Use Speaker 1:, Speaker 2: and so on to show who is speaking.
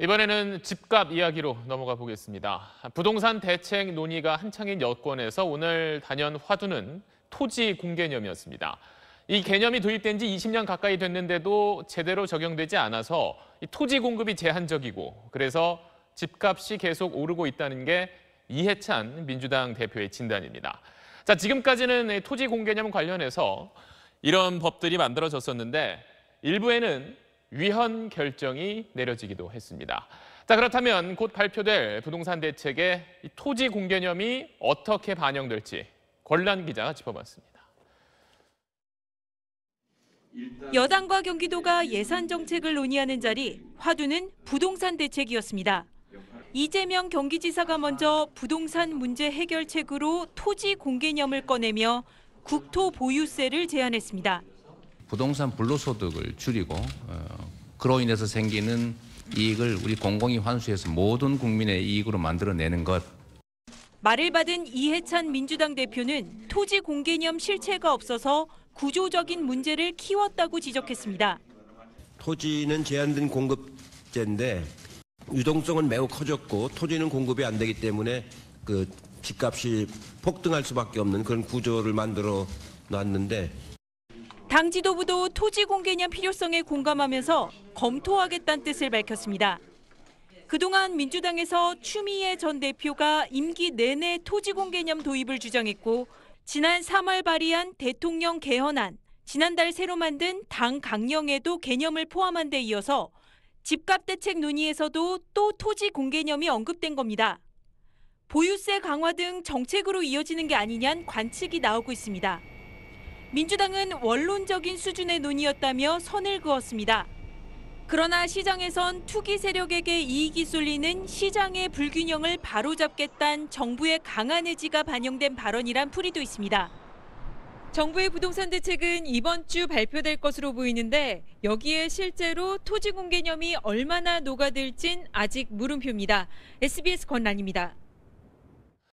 Speaker 1: 이번에는 집값 이야기로 넘어가 보겠습니다. 부동산 대책 논의가 한창인 여권에서 오늘 단연 화두는 토지 공개념이었습니다. 이 개념이 도입된 지 20년 가까이 됐는데도 제대로 적용되지 않아서 토지 공급이 제한적이고 그래서 집값이 계속 오르고 있다는 게 이해찬 민주당 대표의 진단입니다. 자, 지금까지는 토지 공개념 관련해서 이런 법들이 만들어졌었는데 일부에는 위헌 결정이 내려지기도 했습니다. 자, 그렇다면 곧 발표될 부동산 대책의 토지 공개념이 어떻게 반영될지 권란 기자가 짚어봤습니다.
Speaker 2: 여당과 경기도가 예산 정책을 논의하는 자리, 화두는 부동산 대책이었습니다. 이재명 경기지사가 먼저 부동산 문제 해결책으로 토지 공개념을 꺼내며 국토 보유세를 제안했습니다.
Speaker 3: 부동산 불로소득을 줄이고 어, 그로 인해서 생기는 이익을 우리 공공이 환수해서 모든 국민의 이익으로 만들어내는 것.
Speaker 2: 말을 받은 이해찬 민주당 대표는 토지 공개념 실체가 없어서 구조적인 문제를 키웠다고 지적했습니다.
Speaker 4: 토지는 제한된 공급제인데 유동성은 매우 커졌고 토지는 공급이 안 되기 때문에 그 집값이 폭등할 수밖에 없는 그런 구조를 만들어 놨는데
Speaker 2: 당 지도부도 토지 공개념 필요성에 공감하면서 검토하겠다는 뜻을 밝혔습니다. 그동안 민주당에서 추미애 전 대표가 임기 내내 토지 공개념 도입을 주장했고 지난 3월 발의한 대통령 개헌안, 지난달 새로 만든 당 강령에도 개념을 포함한 데 이어서 집값 대책 논의에서도 또 토지 공개념이 언급된 겁니다. 보유세 강화 등 정책으로 이어지는 게 아니냐는 관측이 나오고 있습니다. 민주당은 원론적인 수준의 논의였다며 선을 그었습니다. 그러나 시장에선 투기 세력에게 이익이 쏠리는 시장의 불균형을 바로잡겠다는 정부의 강한 의지가 반영된 발언이란 풀이도 있습니다. 정부의 부동산 대책은 이번 주 발표될 것으로 보이는데 여기에 실제로 토지 공 개념이 얼마나 녹아들진 아직 물음표입니다. SBS 권란입니다.